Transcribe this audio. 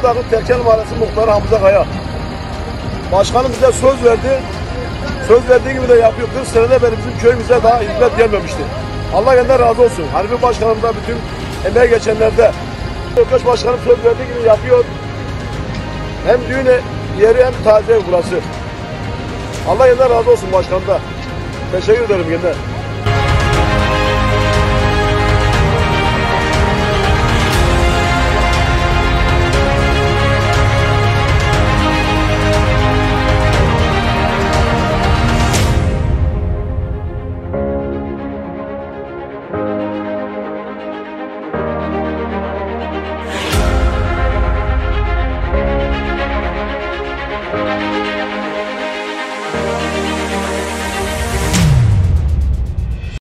Tekirdağ'ın Tekel Mahallesi Muhtarı Hamza Kaya. Başkanım bize söz verdi. Söz verdiği gibi de yapıyor. 40 senede beri bizim köyümüze daha hizmet gelmemişti. Allah kendinden razı olsun. Harbi başkanım da bütün emeğe geçenlerde. Ökeş başkanım söz verdiği gibi yapıyor. Hem düğün yeri hem taze burası. Allah kendinden razı olsun başkanım da. Teşekkür ederim genel.